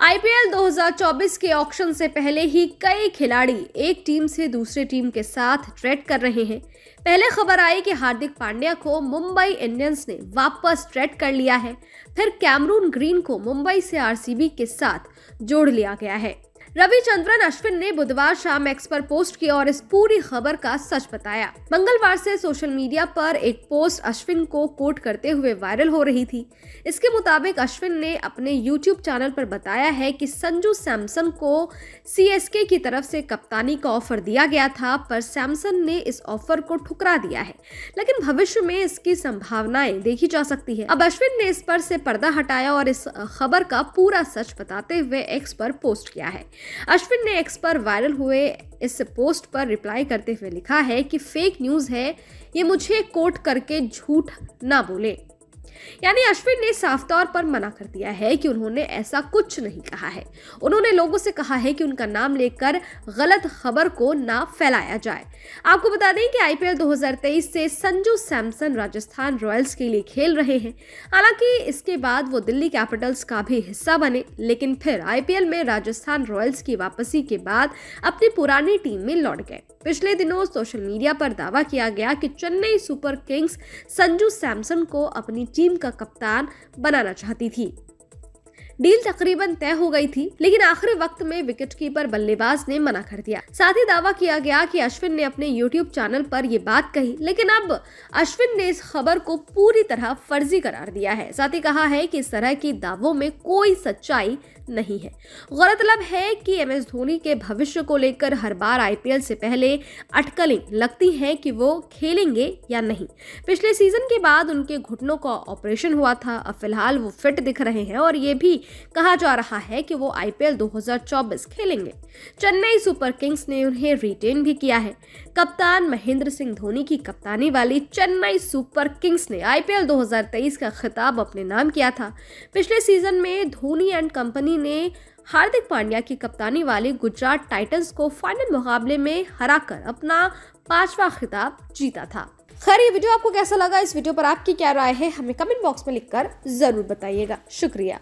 IPL 2024 के auction से पहले ही कई खिलाड़ी एक टीम से दूसरे टीम के साथ ट्रेड कर रहे हैं। पहले खबर आई कि हार्दिक पांड्या को मुंबई इंडियंस ने वापस ट्रेड कर लिया है। फिर कैमरून ग्रीन को मुंबई से आरसीबी के साथ जोड़ लिया गया है। रविचंद्रन अश्विन ने बुधवार शाम एक्स पर पोस्ट किया और इस पूरी खबर का सच बताया। मंगलवार से सोशल मीडिया पर एक पोस्ट अश्विन को कोट करते हुए वायरल हो रही थी। इसके मुताबिक अश्विन ने अपने यूट्यूब चैनल पर बताया है कि संजू सैमसन को सीएसके की तरफ़ से कप्तानी का ऑफ़र दिया गया था, पर सैमसन ने इस ऑफ़र को ठुकरा दिया है। लेकिन भविष्य में इसकी संभावनाएँ देखी जा सकती है। अब अश्विन ने इस पर से पर्दा हटाया और इस खबर का पूरा सच बताते हुए एक्स पर पोस्ट किया है। अश्विन ने एक्स पर वायरल हुए इस पोस्ट पर रिप्लाई करते हुए लिखा है कि फेक न्यूज़ है, ये मुझे कोट करके झूठ ना बोले। यानी अश्विन ने साफ़ तौर पर मना कर दिया है कि उन्होंने ऐसा कुछ नहीं कहा है। उन्होंने लोगों से कहा है कि उनका नाम लेकर गलत खबर को ना फैलाया जाए। आपको बता दें कि आईपीएल 2023 से संजू सैमसन राजस्थान रॉयल्स के लिए खेल रहे हैं। हालाँकि इसके बाद वो दिल्ली कैपिटल्स का भी हिस्सा बने, लेकिन फिर आईपीएल में राजस्थान रॉयल्स की वापसी के बाद अपनी पुरानी टीम में लौट गए। पिछले दिनों सोशल मीडिया पर दावा किया गया कि चेन्नई सुपर किंग्स संजू सैमसन को अपनी टीम का कप्तान बनाना चाहती थी। डील तकरीबन तय हो गई थी, लेकिन आखिरी वक्त में विकेट कीपर बल्लेबाज ने मना कर दिया। साथ ही दावा किया गया कि अश्विन ने अपने यूट्यूब चैनल पर यह बात कही, लेकिन अब अश्विन ने इस खबर को पूरी तरह फर्जी करार दिया है। साथ ही कहा है कि इस तरह की दावों में कोई सच्चाई नहीं है। गौरतलब है कि एम एस धोनी के भविष्य को लेकर हर बार आईपीएल से पहले अटकलें लगती हैं कि वो खेलेंगे या नहीं। पिछले सीज़न के बाद उनके घुटनों का ऑपरेशन हुआ था, अब फ़िलहाल वो फिट दिख रहे हैं और ये भी कहा जा रहा है कि वो आईपीएल 2024 खेलेंगे। चेन्नई सुपर किंग्स ने उन्हें रिटेन भी किया है। कप्तान महेंद्र सिंह धोनी की कप्तानी वाली चेन्नई सुपर किंग्स ने आईपीएल 2023 का खिताब अपने नाम किया था। पिछले सीज़न में धोनी एंड कंपनी ने हार्दिक पांड्या की कप्तानी वाली गुजरात टाइटंस को फाइनल मुकाबले में हराकर अपना पांचवा खिताब जीता था। खैर, ये वीडियो आपको कैसा लगा? इस वीडियो पर आपकी क्या राय है? हमें कमेंट बॉक्स में लिखकर ज़रूर बताइएगा। शुक्रिया।